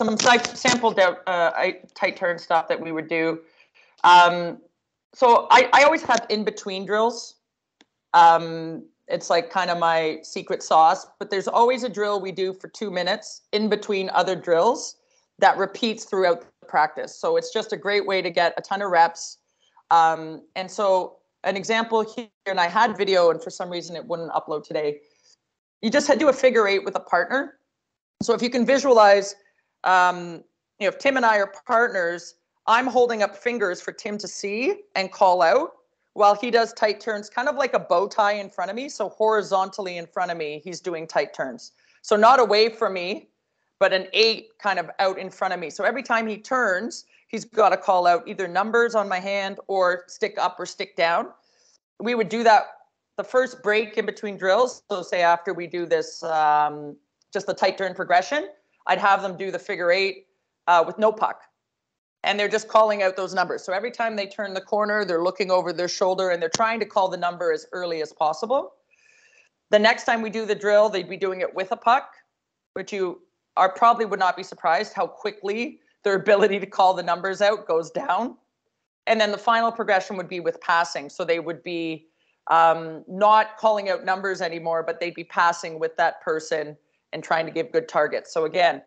some sample uh, tight turn stuff that we would do. Um, so I, I always have in between drills. Um, it's like kind of my secret sauce, but there's always a drill we do for two minutes in between other drills that repeats throughout the practice. So it's just a great way to get a ton of reps. Um, and so an example here, and I had video, and for some reason it wouldn't upload today. You just had to do a figure eight with a partner. So if you can visualize, um, you know, if Tim and I are partners, I'm holding up fingers for Tim to see and call out while he does tight turns, kind of like a bow tie in front of me. So horizontally in front of me, he's doing tight turns. So not away from me, but an eight kind of out in front of me. So every time he turns, he's got to call out either numbers on my hand or stick up or stick down. We would do that the first break in between drills. So say after we do this, um, just the tight turn progression, I'd have them do the figure eight uh, with no puck and they're just calling out those numbers. So every time they turn the corner, they're looking over their shoulder and they're trying to call the number as early as possible. The next time we do the drill, they'd be doing it with a puck, which you are probably would not be surprised how quickly their ability to call the numbers out goes down. And then the final progression would be with passing. So they would be um, not calling out numbers anymore, but they'd be passing with that person and trying to give good targets. So again,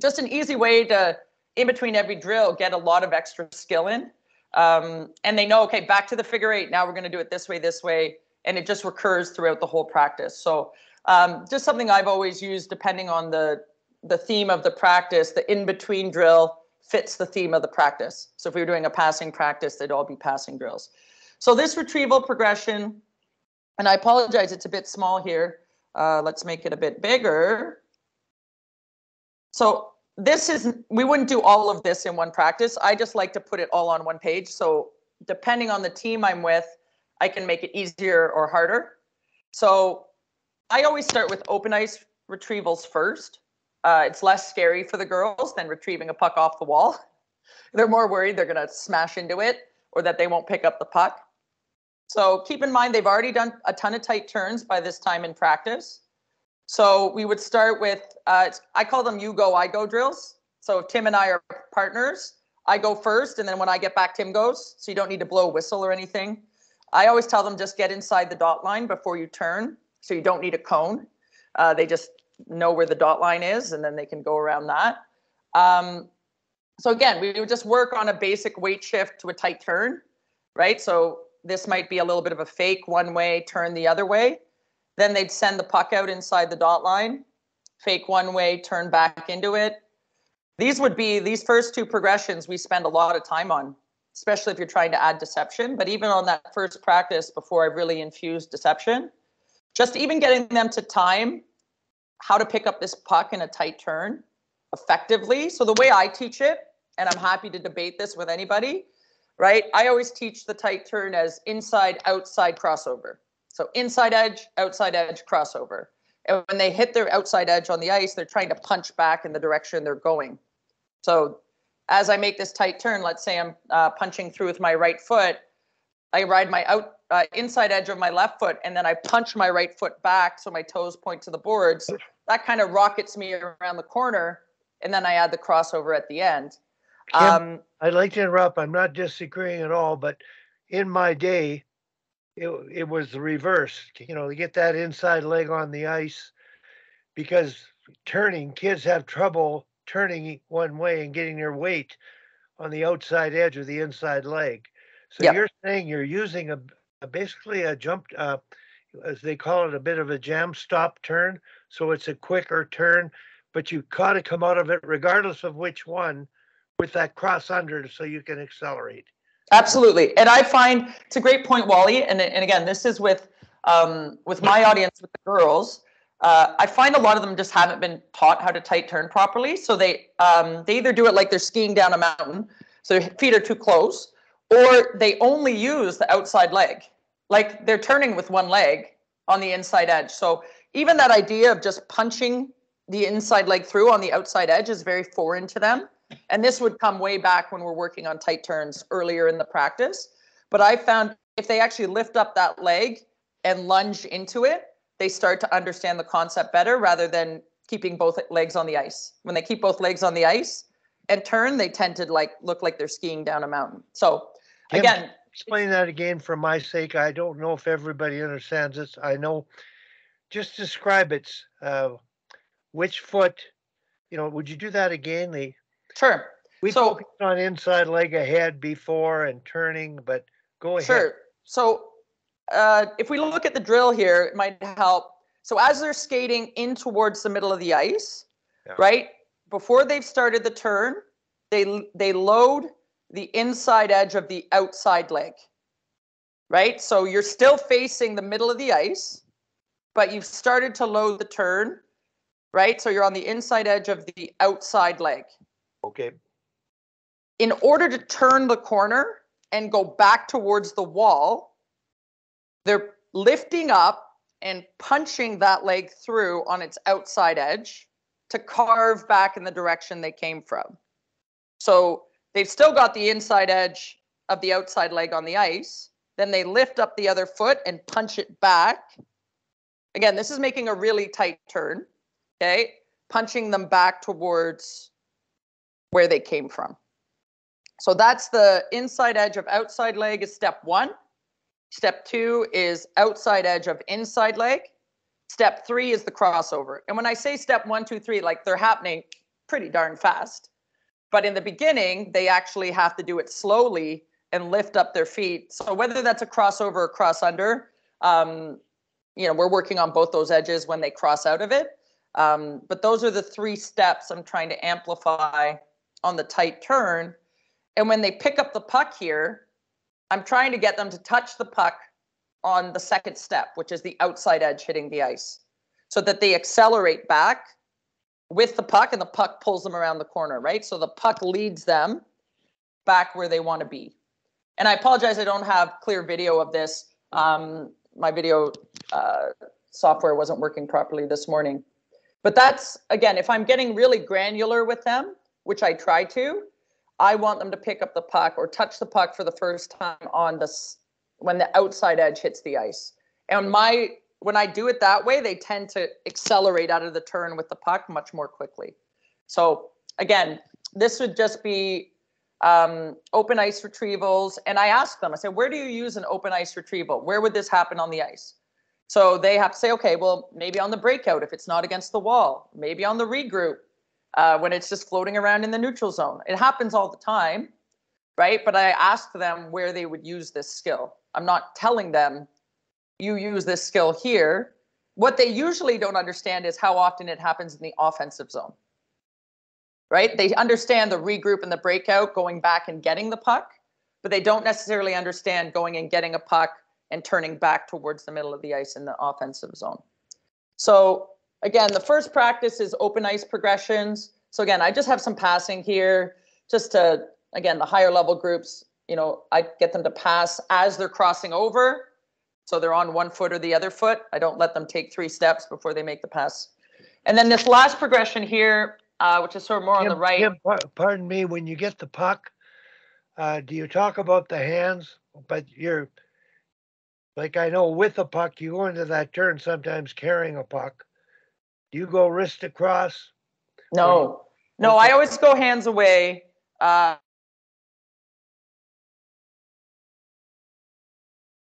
just an easy way to in between every drill get a lot of extra skill in. Um, and they know, okay, back to the figure eight. Now we're going to do it this way, this way. And it just recurs throughout the whole practice. So um, just something I've always used depending on the, the theme of the practice, the in-between drill fits the theme of the practice. So if we were doing a passing practice, they'd all be passing drills. So this retrieval progression, and I apologize, it's a bit small here. Uh, let's make it a bit bigger. So this is we wouldn't do all of this in one practice. I just like to put it all on one page. So depending on the team I'm with, I can make it easier or harder. So I always start with open ice retrievals first. Uh, it's less scary for the girls than retrieving a puck off the wall. They're more worried they're going to smash into it or that they won't pick up the puck. So keep in mind they've already done a ton of tight turns by this time in practice. So we would start with, uh, I call them you go, I go drills. So if Tim and I are partners, I go first, and then when I get back, Tim goes. So you don't need to blow a whistle or anything. I always tell them just get inside the dot line before you turn, so you don't need a cone. Uh, they just know where the dot line is, and then they can go around that. Um, so again, we would just work on a basic weight shift to a tight turn, right? So this might be a little bit of a fake one way, turn the other way. Then they'd send the puck out inside the dot line, fake one way, turn back into it. These would be these first two progressions we spend a lot of time on, especially if you're trying to add deception. But even on that first practice before I really infused deception, just even getting them to time how to pick up this puck in a tight turn effectively. So the way I teach it, and I'm happy to debate this with anybody, right? I always teach the tight turn as inside outside crossover. So inside edge, outside edge, crossover. And when they hit their outside edge on the ice, they're trying to punch back in the direction they're going. So as I make this tight turn, let's say I'm uh, punching through with my right foot, I ride my out uh, inside edge of my left foot, and then I punch my right foot back so my toes point to the boards. That kind of rockets me around the corner, and then I add the crossover at the end. Um, I'd like to interrupt. I'm not disagreeing at all, but in my day, it, it was the reverse, you know, to get that inside leg on the ice because turning, kids have trouble turning one way and getting their weight on the outside edge of the inside leg. So yep. you're saying you're using a, a basically a jump, uh, as they call it, a bit of a jam stop turn. So it's a quicker turn, but you've got to come out of it regardless of which one with that cross under so you can accelerate. Absolutely. And I find it's a great point, Wally. And, and again, this is with um, with my audience, with the girls. Uh, I find a lot of them just haven't been taught how to tight turn properly. So they um, they either do it like they're skiing down a mountain, so their feet are too close, or they only use the outside leg, like they're turning with one leg on the inside edge. So even that idea of just punching the inside leg through on the outside edge is very foreign to them. And this would come way back when we're working on tight turns earlier in the practice. But I found if they actually lift up that leg and lunge into it, they start to understand the concept better rather than keeping both legs on the ice. When they keep both legs on the ice and turn, they tend to like look like they're skiing down a mountain. So Kim, again, Explain that again for my sake. I don't know if everybody understands this. I know, just describe it. Uh, which foot, you know, would you do that again? The, sure. we So- focused on inside leg ahead before and turning, but go ahead. Sure. So uh, if we look at the drill here, it might help. So as they're skating in towards the middle of the ice, Yeah. right before they've started the turn, they they load the inside edge of the outside leg. Right. So you're still facing the middle of the ice, but you've started to load the turn. Right. So you're on the inside edge of the outside leg Okay, in order to turn the corner and go back towards the wall, they're lifting up and punching that leg through on its outside edge to carve back in the direction they came from. So they've still got the inside edge of the outside leg on the ice. Then they lift up the other foot and punch it back. Again, this is making a really tight turn. Okay. Punching them back towards where they came from. So that's the inside edge of outside leg is step one. Step two is outside edge of inside leg. Step three is the crossover. And when I say step one, two, three, like they're happening pretty darn fast. But in the beginning, they actually have to do it slowly and lift up their feet. So whether that's a crossover or cross under, um, you know, we're working on both those edges when they cross out of it. Um, but those are the three steps I'm trying to amplify on the tight turn. And when they pick up the puck here, I'm trying to get them to touch the puck on the second step, which is the outside edge hitting the ice, so that they accelerate back with the puck and the puck pulls them around the corner, right? So the puck leads them back where they want to be. And I apologize, I don't have clear video of this. Um, my video uh, software wasn't working properly this morning. But that's, again, if I'm getting really granular with them, which I try to, I want them to pick up the puck or touch the puck for the first time on this when the outside edge hits the ice. And my when I do it that way, they tend to accelerate out of the turn with the puck much more quickly. So again, this would just be um, open ice retrievals. And I ask them, I say, where do you use an open ice retrieval? Where would this happen on the ice? So they have to say, okay, well, maybe on the breakout if it's not against the wall, maybe on the regroup uh, when it's just floating around in the neutral zone. It happens all the time, right? But I ask them where they would use this skill. I'm not telling them you use this skill here. What they usually don't understand is how often it happens in the offensive zone, right? They understand the regroup and the breakout going back and getting the puck, but they don't necessarily understand going and getting a puck and turning back towards the middle of the ice in the offensive zone. So again, the first practice is open ice progressions. So again, I just have some passing here just to, again, the higher level groups, you know, I get them to pass as they're crossing over. So they're on one foot or the other foot. I don't let them take three steps before they make the pass. And then this last progression here, uh, which is sort of more on the right. Pardon me, when you get the puck, uh, do you talk about the hands? But you're, like I know with the puck, you go into that turn sometimes carrying a puck. Do you go wrist across? No, no, I always go hands away. Uh,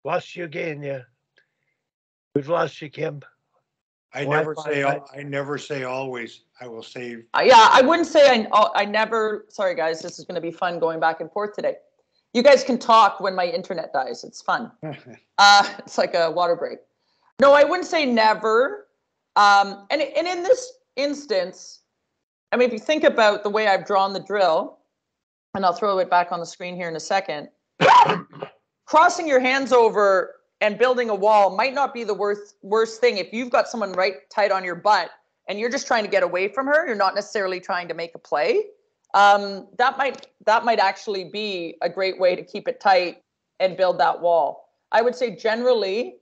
Lost you again, yeah. We've lost you, Kim. I Why never find say, that- al- I never say always. I will say, Uh, yeah, I wouldn't say I, I never, sorry guys, this is going to be fun going back and forth today. You guys can talk when my internet dies. It's fun. Uh, it's like a water break. No, I wouldn't say never. Um, and, and in this instance, I mean, if you think about the way I've drawn the drill, and I'll throw it back on the screen here in a second, crossing your hands over and building a wall might not be the worst worst thing if you've got someone right tight on your butt and you're just trying to get away from her. You're not necessarily trying to make a play. Um, that might that might actually be a great way to keep it tight and build that wall. I would say generally,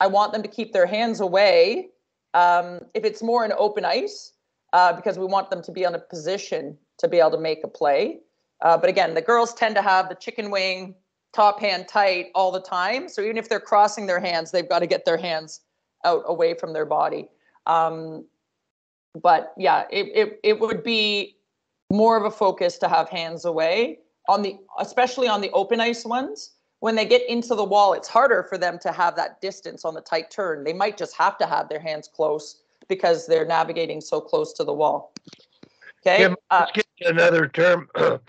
I want them to keep their hands away. Um, if it's more in open ice, uh, because we want them to be on a position to be able to make a play. Uh, but again, the girls tend to have the chicken wing top hand tight all the time. So even if they're crossing their hands, they've got to get their hands out away from their body. Um, but yeah, it, it, it would be more of a focus to have hands away on the, especially on the open ice ones. When they get into the wall, it's harder for them to have that distance on the tight turn. They might just have to have their hands close because they're navigating so close to the wall. Okay. Kim, Uh, let's get to another term.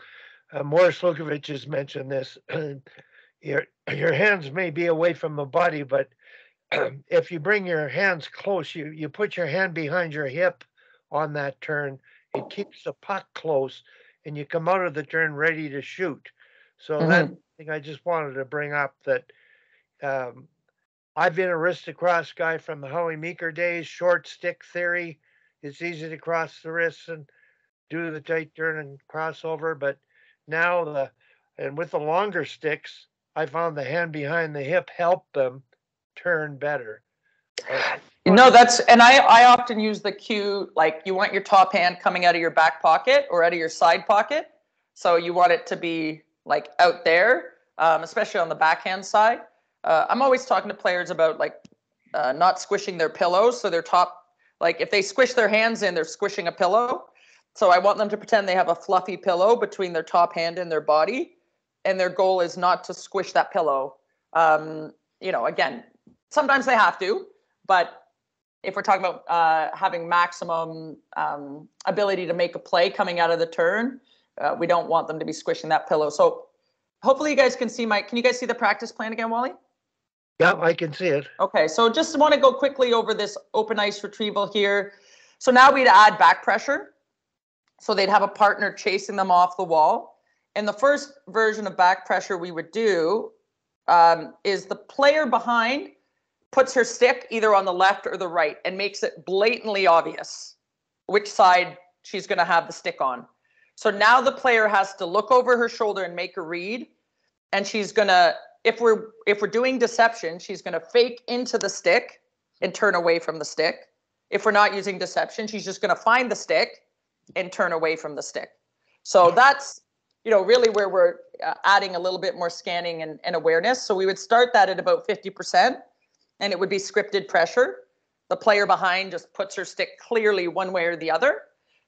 Uh, Morris Lukowich has mentioned this. Your, your hands may be away from the body, but if you bring your hands close, you, you put your hand behind your hip on that turn, it keeps the puck close and you come out of the turn ready to shoot. So that thing I just wanted to bring up that um, I've been a wrist across guy from the Howie Meeker days, short stick theory. It's easy to cross the wrists and do the tight turn and cross over, but now the and with the longer sticks, I found the hand behind the hip helped them turn better. Uh, No, that's and I I often use the cue like you want your top hand coming out of your back pocket or out of your side pocket, so you want it to be like out there, um, especially on the backhand side. Uh, I'm always talking to players about like uh, not squishing their pillows, so their top like if they squish their hands in, they're squishing a pillow. So I want them to pretend they have a fluffy pillow between their top hand and their body, and their goal is not to squish that pillow. Um, you know, again, sometimes they have to, but if we're talking about uh, having maximum um, ability to make a play coming out of the turn, uh, we don't want them to be squishing that pillow. So hopefully you guys can see my, can you guys see the practice plan again, Wally? Yeah, I can see it. Okay, so just want to go quickly over this open ice retrieval here. So now we'd add back pressure. So they'd have a partner chasing them off the wall. And the first version of back pressure we would do um, is the player behind puts her stick either on the left or the right and makes it blatantly obvious which side she's going to have the stick on. So now the player has to look over her shoulder and make a read and she's to if we're if we're doing deception, she's to fake into the stick and turn away from the stick. If we're not using deception, she's just to find the stick and turn away from the stick. So that's you know really where we're uh, adding a little bit more scanning and, and awareness. So we would start that at about 50% and it would be scripted pressure. The player behind just puts her stick clearly one way or the other.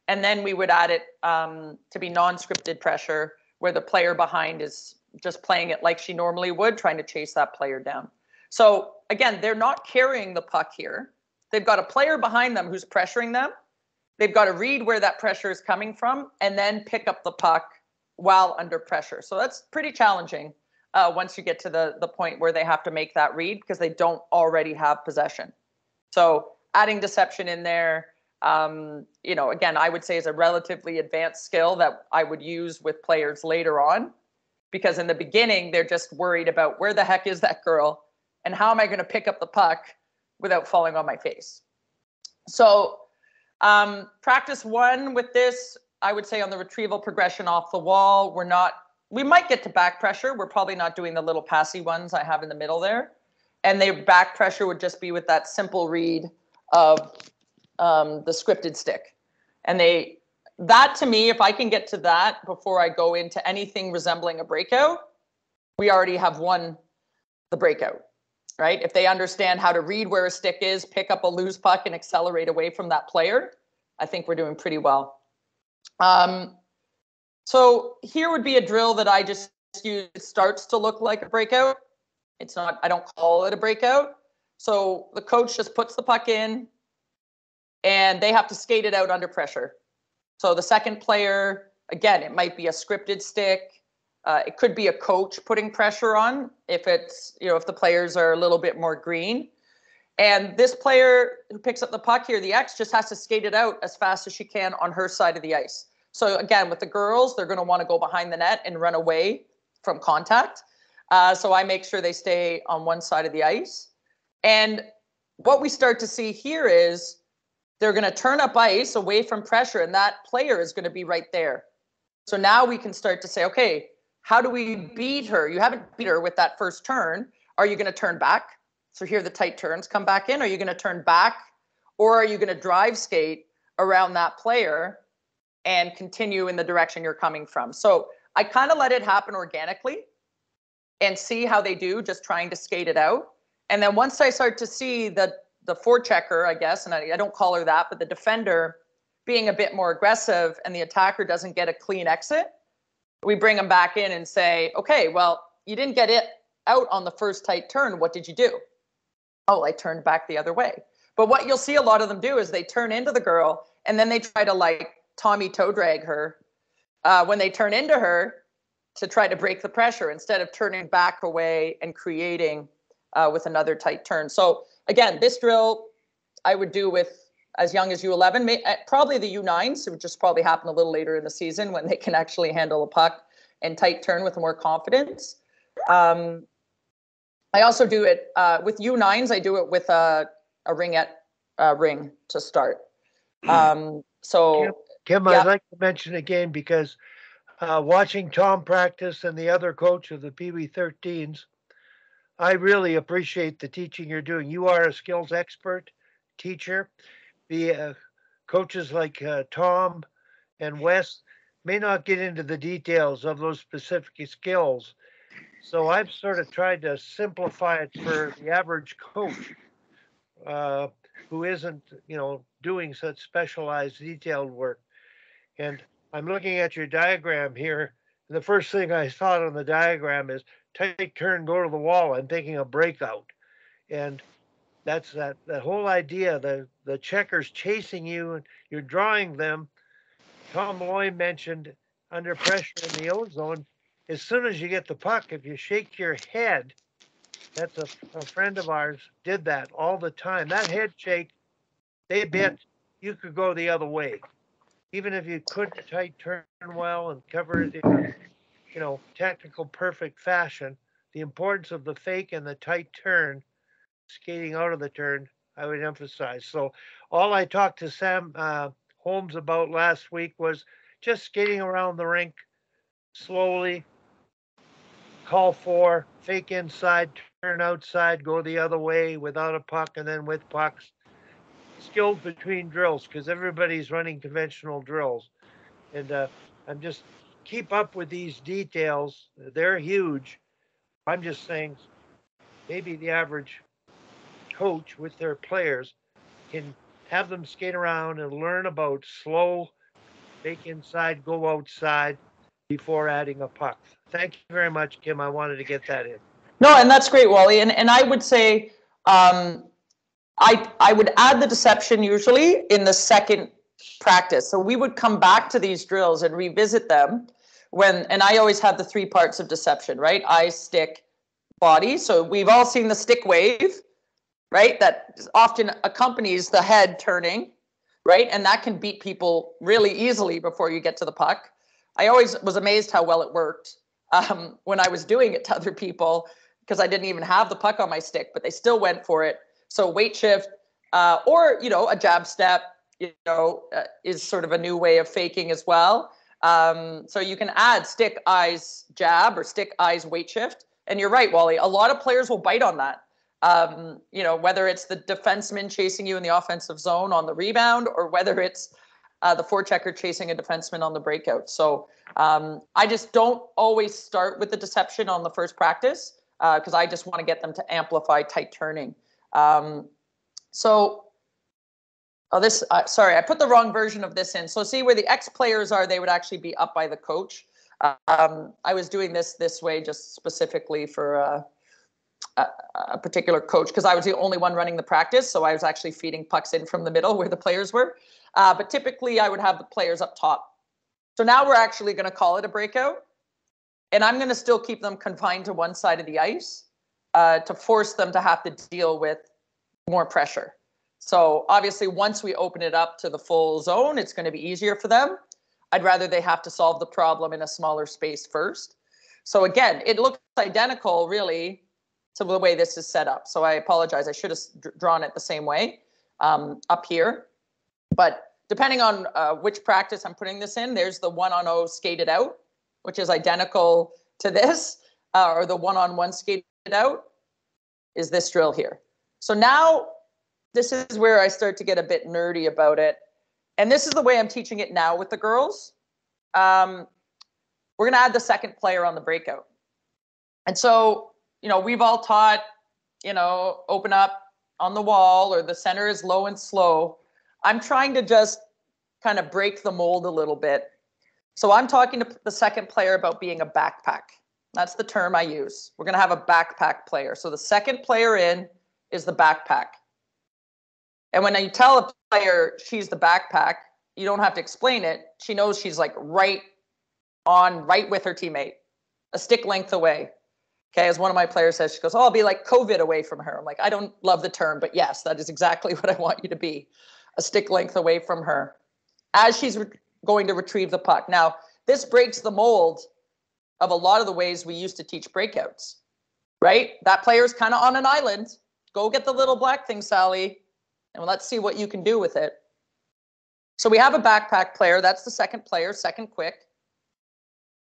And then we would add it um, to be non scripted pressure, where the player behind is just playing it like she normally would, trying to chase that player down. So again, they're not carrying the puck here. They've got a player behind them who's pressuring them. They've got to read where that pressure is coming from and then pick up the puck while under pressure. So that's pretty challenging uh, once you get to the the point where they have to make that read because they don't already have possession. So adding deception in there, um, you know, again, I would say is a relatively advanced skill that I would use with players later on, because in the beginning they're just worried about where the heck is that girl and how am I going to pick up the puck without falling on my face. So um, practice one with this, I would say on the retrieval progression off the wall, we're not we might get to back pressure. We're probably not doing the little passy ones I have in the middle there. And the back pressure would just be with that simple read of um, the scripted stick. And they, that to me, if I can get to that before I go into anything resembling a breakout, we already have won the breakout, right? If they understand how to read where a stick is, pick up a loose puck and accelerate away from that player, I think we're doing pretty well. Um, so here would be a drill that I just use. It starts to look like a breakout. It's not, I don't call it a breakout. So the coach just puts the puck in and they have to skate it out under pressure. So the second player, again, it might be a scripted stick. Uh, it could be a coach putting pressure on if it's, you know, if the players are a little bit more green. And this player who picks up the puck here, the X, just has to skate it out as fast as she can on her side of the ice. So again, with the girls, they're going to want to go behind the net and run away from contact. Uh, so I make sure they stay on one side of the ice. And what we start to see here is they're going to turn up ice away from pressure, and that player is going to be right there. So now we can start to say, okay, how do we beat her? You haven't beat her with that first turn. Are you going to turn back? So here the tight turns come back in. Are you going to turn back? Or are you going to drive skate around that player and continue in the direction you're coming from? So I kind of let it happen organically and see how they do, just trying to skate it out. And then once I start to see the the forechecker, I guess, and I, I don't call her that, but the defender being a bit more aggressive and the attacker doesn't get a clean exit, we bring them back in and say, okay, well, you didn't get it out on the first tight turn. What did you do? Oh, I turned back the other way. But what you'll see a lot of them do is they turn into the girl and then they try to like Tommy toe drag her. Uh, when they turn into her to try to break the pressure instead of turning back away and creating uh, with another tight turn. So again, this drill I would do with as young as U11, may, uh, probably the U9s. It would just probably happen a little later in the season when they can actually handle a puck and tight turn with more confidence. Um, I also do it uh, with U9s. I do it with a, a ringette uh, ring to start. Um, so, Kim, Yeah. I'd like to mention again because uh, watching Tom practice and the other coach of the Wee 13s, I really appreciate the teaching you're doing. You are a skills expert teacher. The uh, coaches like uh, Tom and Wes may not get into the details of those specific skills. So I've sort of tried to simplify it for the average coach uh, who isn't, you know, doing such specialized detailed work. And I'm looking at your diagram here. And the first thing I thought on the diagram is take turn, go to the wall. I'm thinking of breakout. And that's that, that whole idea, the, the checkers chasing you and you're drawing them. Tom Malloy mentioned under pressure in the ozone, as soon as you get the puck, if you shake your head, that's a, a friend of ours did that all the time. That head shake, they mm-hmm. bet you could go the other way. Even if you couldn't tight turn well and cover it in a, you know, technical perfect fashion, the importance of the fake and the tight turn, skating out of the turn, I would emphasize. So all I talked to Sam uh, Holmes about last week was just skating around the rink slowly, call for, fake inside, turn outside, go the other way without a puck, and then with pucks. Skilled between drills because everybody's running conventional drills. And uh, I'm just keep up with these details. They're huge. I'm just saying maybe the average coach with their players can have them skate around and learn about slow, fake inside, go outside before adding a puck. Thank you very much, Kim. I wanted to get that in. no, and that's great, Wally. And, and I would say, um, I, I would add the deception usually in the second practice. So we would come back to these drills and revisit them when, and I always have the three parts of deception, right? Eye, stick, body. So we've all seen the stick wave, right? That often accompanies the head turning, right? And that can beat people really easily before you get to the puck. I always was amazed how well it worked um, when I was doing it to other people because I didn't even have the puck on my stick, but they still went for it. So weight shift, uh, or you know, a jab step, you know, uh, is sort of a new way of faking as well. Um, so you can add stick eyes jab or stick eyes weight shift. And you're right, Wally. A lot of players will bite on that. Um, you know, whether it's the defenseman chasing you in the offensive zone on the rebound, or whether it's uh, the forechecker chasing a defenseman on the breakout. So um, I just don't always start with the deception on the first practice because I just want to get them to amplify tight turning. Um, so, oh, this, uh, sorry, I put the wrong version of this in. So see where the X players are, they would actually be up by the coach. Um, I was doing this this way just specifically for uh, a, a particular coach because I was the only one running the practice. So I was actually feeding pucks in from the middle where the players were. Uh, but typically I would have the players up top. So now we're actually going to call it a breakout. And I'm going to still keep them confined to one side of the ice uh, to force them to have to deal with more pressure. So obviously, once we open it up to the full zone, it's going to be easier for them. I'd rather they have to solve the problem in a smaller space first. So again, it looks identical really to the way this is set up. So I apologize. I should have drawn it the same way um, up here. But depending on uh, which practice I'm putting this in, there's the one on O skated out, which is identical to this, uh, or the one on one skated out is this drill here. So now this is where I start to get a bit nerdy about it. And this is the way I'm teaching it now with the girls. Um, we're going to add the second player on the breakout. And so, you know, we've all taught, you know, open up on the wall or the center is low and slow. I'm trying to just kind of break the mold a little bit. So I'm talking to the second player about being a backpack. That's the term I use. We're going to have a backpack player. So the second player in is the backpack. And when you tell a player she's the backpack, you don't have to explain it. She knows she's like right on, right with her teammate, a stick length away. Okay, as one of my players says, she goes, Oh, I'll be like COVID away from her. I'm like, I don't love the term, but yes, that is exactly what I want you to be a stick length away from her as she's re- going to retrieve the puck. Now, this breaks the mold of a lot of the ways we used to teach breakouts, right? That player's kind of on an island. Go get the little black thing, Sally, and let's see what you can do with it. So we have a backpack player. That's the second player, second quick.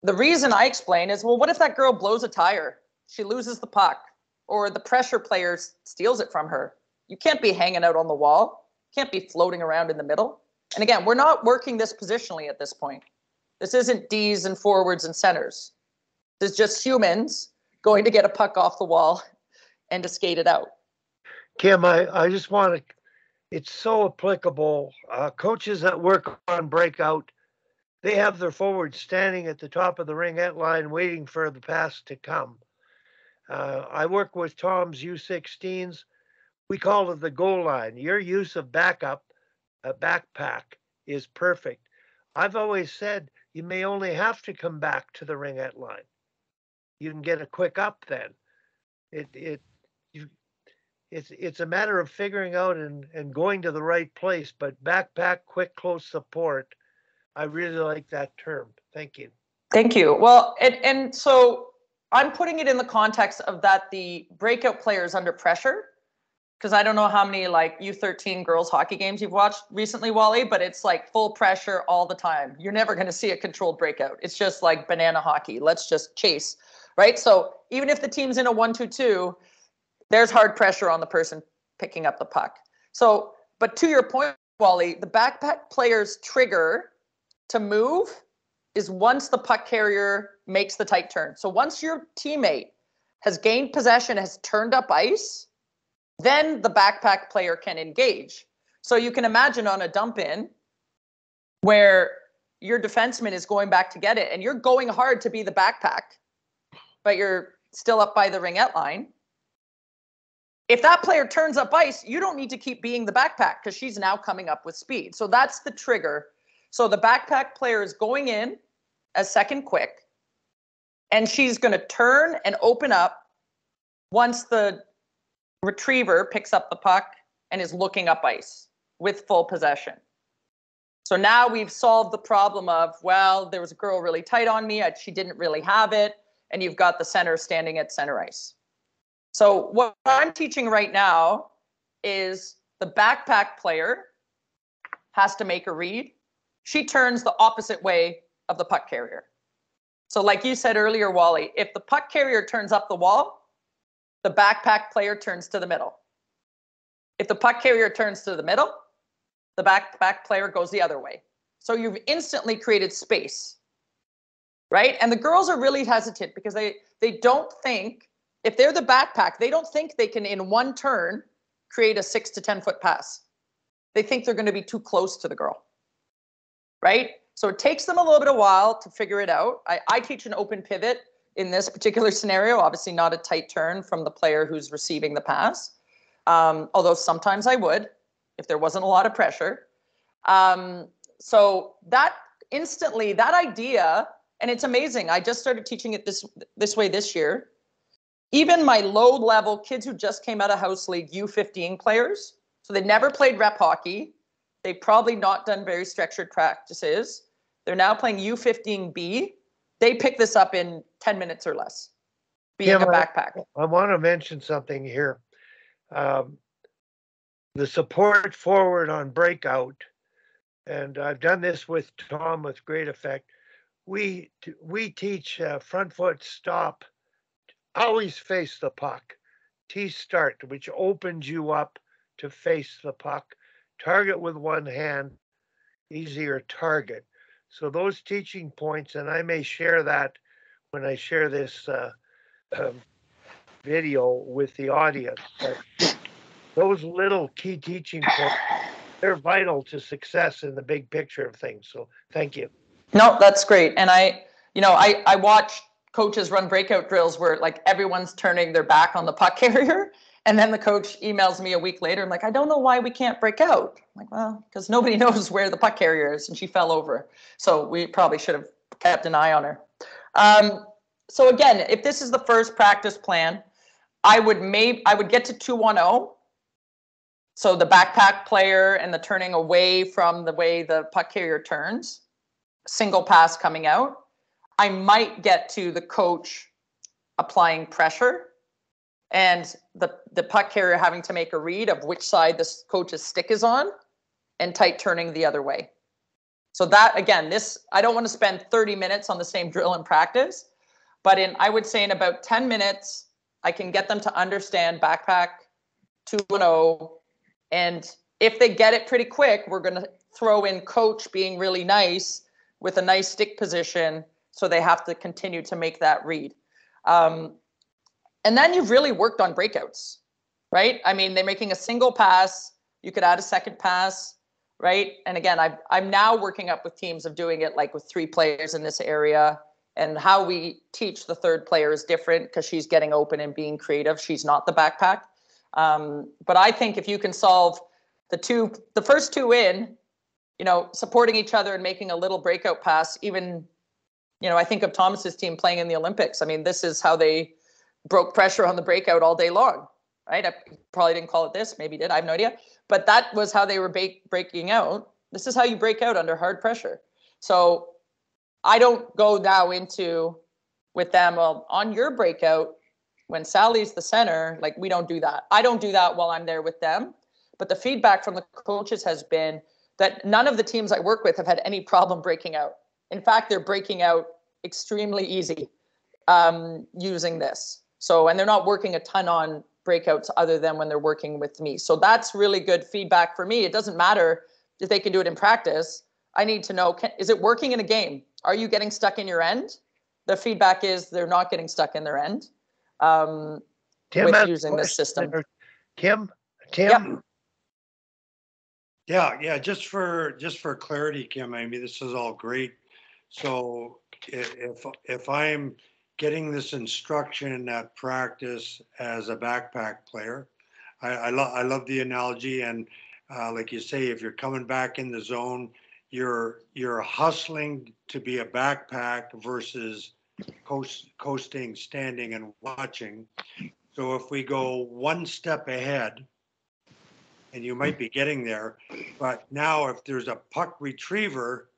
The reason I explain is well, what if that girl blows a tire? She loses the puck, or the pressure player steals it from her. You can't be hanging out on the wall, can't be floating around in the middle. And again, we're not working this positionally at this point. This isn't D's and forwards and centers. This is just humans going to get a puck off the wall and to skate it out. Kim, I, I just want to, it's so applicable. Uh, coaches that work on breakout, they have their forwards standing at the top of the ringette line waiting for the pass to come. Uh, I work with Tom's U16s. We call it the goal line. Your use of backup, a backpack, is perfect. I've always said you may only have to come back to the ringette line. You can get a quick up then. It it it's it's a matter of figuring out and, and going to the right place. But backpack, quick, close support. I really like that term. Thank you. Thank you. Well, and, and so I'm putting it in the context of that the breakout players under pressure. Because I don't know how many like U13 girls hockey games you've watched recently, Wally, but it's like full pressure all the time. You're never going to see a controlled breakout. It's just like banana hockey. Let's just chase, right? So even if the team's in a one-two-two, there's hard pressure on the person picking up the puck. So, but to your point, Wally, the backpack player's trigger to move is once the puck carrier makes the tight turn. So once your teammate has gained possession, has turned up ice, then the backpack player can engage. So you can imagine on a dump in where your defenseman is going back to get it and you're going hard to be the backpack, but you're still up by the ringette line. If that player turns up ice, you don't need to keep being the backpack because she's now coming up with speed. So that's the trigger. So the backpack player is going in a second quick, and she's going to turn and open up once the retriever picks up the puck and is looking up ice with full possession. So now we've solved the problem of, well, there was a girl really tight on me. She didn't really have it. And you've got the center standing at center ice. So what I'm teaching right now is the backpack player has to make a read. She turns the opposite way of the puck carrier. So, like you said earlier, Wally, if the puck carrier turns up the wall, the backpack player turns to the middle. If the puck carrier turns to the middle, the backpack player goes the other way. So you've instantly created space, right? And the girls are really hesitant because they they don't think if they're the backpack, they don't think they can in one turn create a six to ten foot pass. They think they're going to be too close to the girl, right? So it takes them a little bit of while to figure it out. I, I teach an open pivot in this particular scenario, obviously not a tight turn from the player who's receiving the pass. Um, although sometimes I would if there wasn't a lot of pressure. Um, so that instantly, that idea, and it's amazing. I just started teaching it this this way this year. Even my low level kids who just came out of house league U15 players, so they never played rep hockey. They've probably not done very structured practices. They're now playing U15B. They pick this up in 10 minutes or less, being Kim, a I- backpack. I want to mention something here. Um, the support forward on breakout, and I've done this with Tom with great effect. We we teach uh, front foot stop, always face the puck. T start, which opens you up to face the puck. Target with one hand, easier target. So those teaching points, and I may share that when I share this uh, um, video with the audience. But those little key teaching points they're vital to success in the big picture of things. So thank you. No, that's great. And I, you know, I I watch coaches run breakout drills where like everyone's turning their back on the puck carrier. And then the coach emails me a week later. I'm like, I don't know why we can't break out. I'm like, well, because nobody knows where the puck carrier is, and she fell over. So we probably should have kept an eye on her. Um, so again, if this is the first practice plan, I would maybe I would get to two one zero. Oh. So the backpack player and the turning away from the way the puck carrier turns, single pass coming out. I might get to the coach applying pressure and the the puck carrier having to make a read of which side this coach's stick is on and tight turning the other way. So that again, this I don't want to spend 30 minutes on the same drill in practice, but in I would say in about 10 minutes I can get them to understand backpack 2-0 and if they get it pretty quick, we're going to throw in coach being really nice with a nice stick position so they have to continue to make that read. Um, and then you've really worked on breakouts, right? I mean, they're making a single pass. You could add a second pass, right? And again, i I'm now working up with teams of doing it like with three players in this area. And how we teach the third player is different because she's getting open and being creative. She's not the backpack. Um, but I think if you can solve the two, the first two in, you know, supporting each other and making a little breakout pass, even, you know, I think of Thomas's team playing in the Olympics. I mean, this is how they broke pressure on the breakout all day long, right? I probably didn't call it this, maybe did, I have no idea. But that was how they were ba- breaking out. This is how you break out under hard pressure. So I don't go now into with them well, on your breakout when Sally's the center, like we don't do that. I don't do that while I'm there with them. But the feedback from the coaches has been that none of the teams I work with have had any problem breaking out. In fact, they're breaking out extremely easy um, using this. So, and they're not working a ton on breakouts other than when they're working with me. So that's really good feedback for me. It doesn't matter if they can do it in practice. I need to know, can, is it working in a game? Are you getting stuck in your end? The feedback is they're not getting stuck in their end um, Tim with using this system. there. Kim, Tim, Yep. Yeah, yeah, just for, just for clarity, Kim, I mean, this is all great. So if, if I'm getting this instruction at practice as a backpack player, I, I love, I love the analogy and uh, like you say, if you're coming back in the zone, you're, you're hustling to be a backpack versus coast, coasting, standing and watching. So if we go one step ahead, and you might be getting there, but now if there's a puck retriever,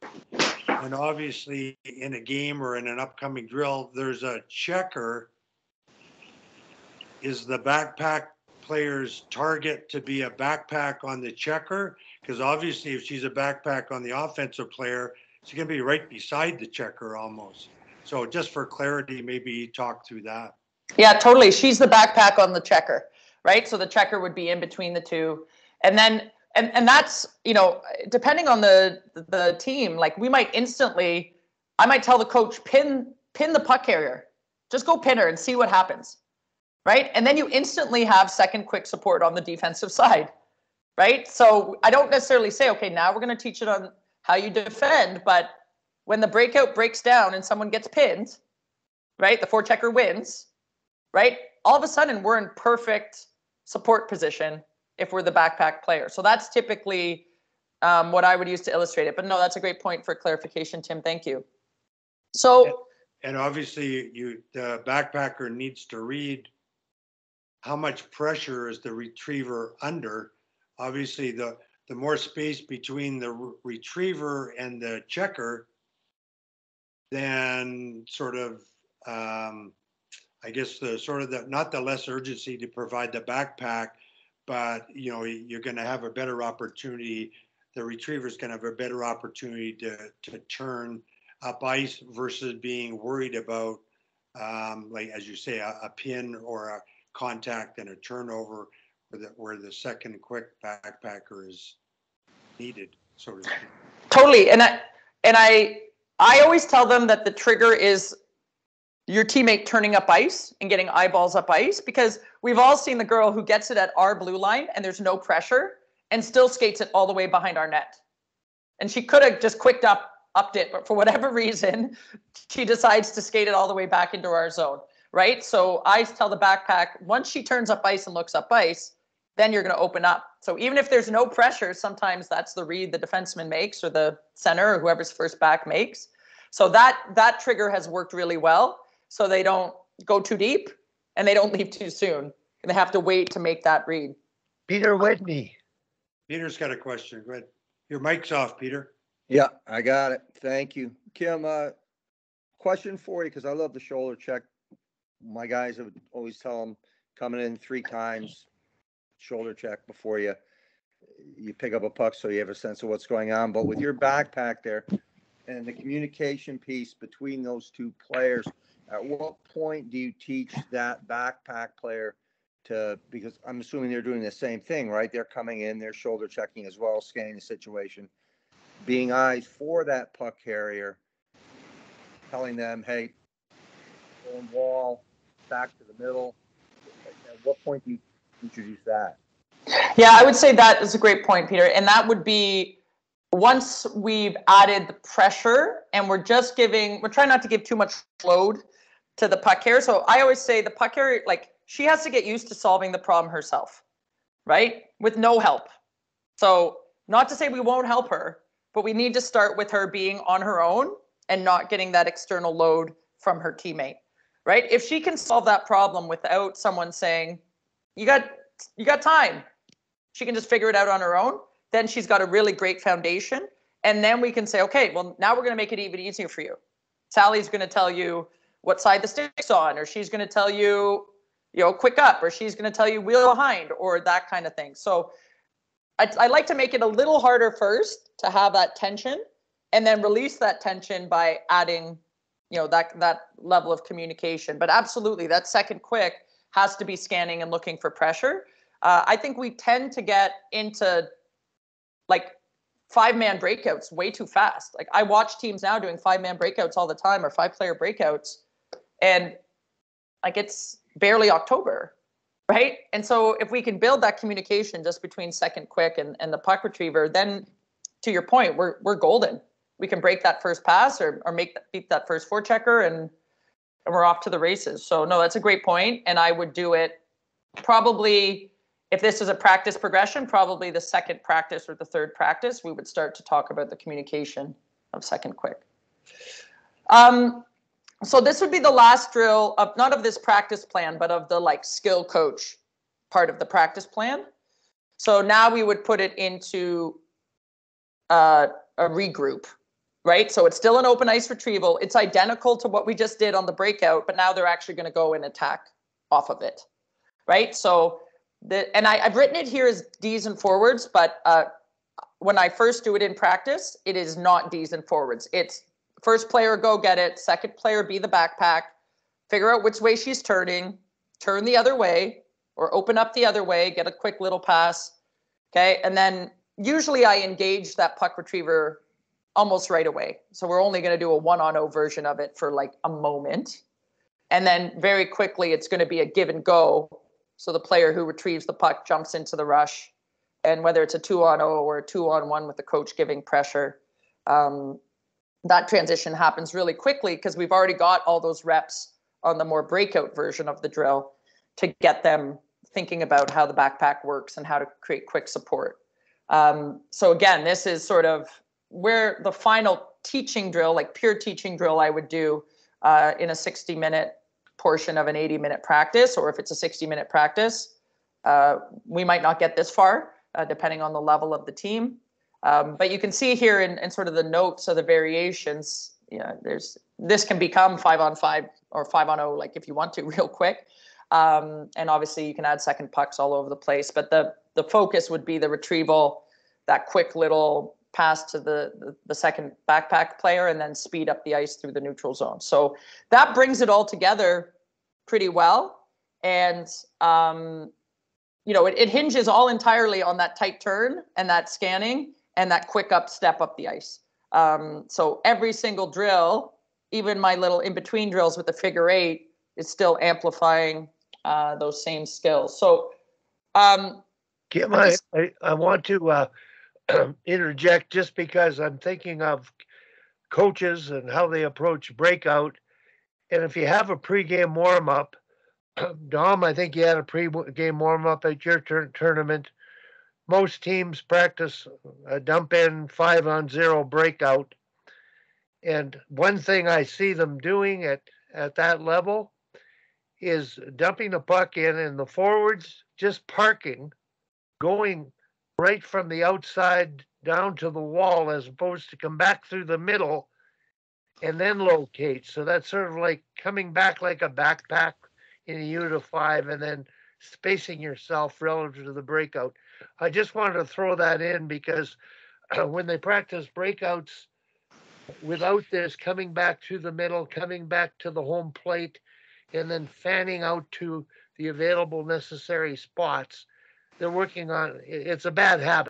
and obviously in a game or in an upcoming drill, there's a checker. Is the backpack player's target to be a backpack on the checker? Because obviously if she's a backpack on the offensive player, she's gonna be right beside the checker almost. So just for clarity, maybe talk through that. Yeah, totally. She's the backpack on the checker, right? So the checker would be in between the two. And then and and that's, you know, depending on the the team, like we might instantly I might tell the coach pin pin the puck carrier. Just go pin her and see what happens. Right? And then you instantly have second quick support on the defensive side. Right? So I don't necessarily say, okay, now we're going to teach it on how you defend, but when the breakout breaks down and someone gets pinned, right? The four checker wins, right? All of a sudden, we're in perfect support position if we're the backpack player. So that's typically um, what I would use to illustrate it. But no, that's a great point for clarification, Tim. Thank you. So And obviously you, the backpacker needs to read how much pressure is the retriever under. Obviously, the, the more space between the re- retriever and the checker, then sort of, um, I guess the sort of the, not the less urgency to provide the backpack, but you know, you're gonna have a better opportunity. The retriever's gonna have a better opportunity to, to turn up ice versus being worried about, um, like, as you say, a, a pin or a contact and a turnover where the, where the second quick backpacker is needed, so to speak. totally, and I and I I always tell them that the trigger is your teammate turning up ice and getting eyeballs up ice because we've all seen the girl who gets it at our blue line and there's no pressure and still skates it all the way behind our net. And she could have just quicked up, upped it, but for whatever reason, she decides to skate it all the way back into our zone, right? So I tell the backpack once she turns up ice and looks up ice, then you're going to open up. So even if there's no pressure, sometimes that's the read the defenseman makes or the center or whoever's first back makes. So that that trigger has worked really well. So they don't go too deep and they don't leave too soon. And they have to wait to make that read. Peter Whitney. Peter's got a question. Go ahead. Your mic's off, Peter. Yeah, I got it. Thank you. Kim, uh, question for you, because I love the shoulder check. My guys would always tell them coming in three times, shoulder check before you you pick up a puck so you have a sense of what's going on. But with your backpack there and the communication piece between those two players, at what point do you teach that backpack player to because I'm assuming they're doing the same thing, right? They're coming in, they're shoulder checking as well, scanning the situation, being eyes for that puck carrier, telling them, hey, on wall, back to the middle. At what point do you introduce that? Yeah, I would say that is a great point, Peter. And that would be once we've added the pressure and we're just giving, we're trying not to give too much load to the puck carrier. So I always say the puck carrier, like she has to get used to solving the problem herself, right? With no help. So, not to say we won't help her, but we need to start with her being on her own and not getting that external load from her teammate, right? If she can solve that problem without someone saying, "You got you got time." She can just figure it out on her own. Then she's got a really great foundation, and then we can say, "Okay, well, now we're going to make it even easier for you." Sally's going to tell you what side the stick's on, or she's going to tell you you know, quick up, or she's going to tell you wheel behind, or that kind of thing. So I, I like to make it a little harder first to have that tension, and then release that tension by adding, you know, that that level of communication. But absolutely, that second quick has to be scanning and looking for pressure. Uh, I think we tend to get into like five man breakouts way too fast. Like I watch teams now doing five man breakouts all the time or five player breakouts, and like it's barely October, right? And so if we can build that communication just between second quick and, and the puck retriever, then to your point, we're we're golden. We can break that first pass or or make beat that first forechecker and and we're off to the races. So no, that's a great point. And I would do it probably if this is a practice progression, probably the second practice or the third practice, we would start to talk about the communication of second quick. Um, so this would be the last drill of not of this practice plan, but of the like skill coach part of the practice plan. So now we would put it into uh, a regroup, right? So it's still an open ice retrieval. It's identical to what we just did on the breakout, but now they're actually going to go and attack off of it, right? So the and I, I've written it here as D's and forwards, but uh, when I first do it in practice, it is not D's and forwards. It's first player go get it, second player be the backpack, figure out which way she's turning, turn the other way, or open up the other way, get a quick little pass. Okay. And then usually I engage that puck retriever almost right away. So we're only going to do a one on O version of it for like a moment. And then very quickly, it's going to be a give and go. So the player who retrieves the puck jumps into the rush. And whether it's a two on O or a two on one with the coach giving pressure, um, that transition happens really quickly because we've already got all those reps on the more breakout version of the drill to get them thinking about how the backpack works and how to create quick support. Um, so again, this is sort of where the final teaching drill, like pure teaching drill, I would do uh, in a 60 minute portion of an 80 minute practice, or if it's a 60 minute practice, uh, we might not get this far, uh, depending on the level of the team. Um, but you can see here in, in sort of the notes of the variations, you know, there's this can become five on five or five on oh, like if you want to, real quick. Um, and obviously you can add second pucks all over the place, but the the focus would be the retrieval, that quick little pass to the, the, the second backpack player and then speed up the ice through the neutral zone. So that brings it all together pretty well. And um, you know, it, it hinges all entirely on that tight turn and that scanning and that quick up step up the ice. Um, so every single drill, even my little in between drills with the figure eight, is still amplifying uh, those same skills. So um, Kim, I I, just- I, I want to, uh, interject just because I'm thinking of coaches and how they approach breakout. And if you have a pregame warm up, Dom, I think you had a pre-game warm up at your tur- tournament. Most teams practice a dump in five on zero breakout. And one thing I see them doing at, at that level is dumping the puck in and the forwards just parking, going right from the outside down to the wall as opposed to come back through the middle and then locate. So that's sort of like coming back like a backpack in a unit of five and then spacing yourself relative to the breakout. I just wanted to throw that in because when they practice breakouts without this coming back to the middle, coming back to the home plate, and then fanning out to the available necessary spots, they're working on, it's a bad habit.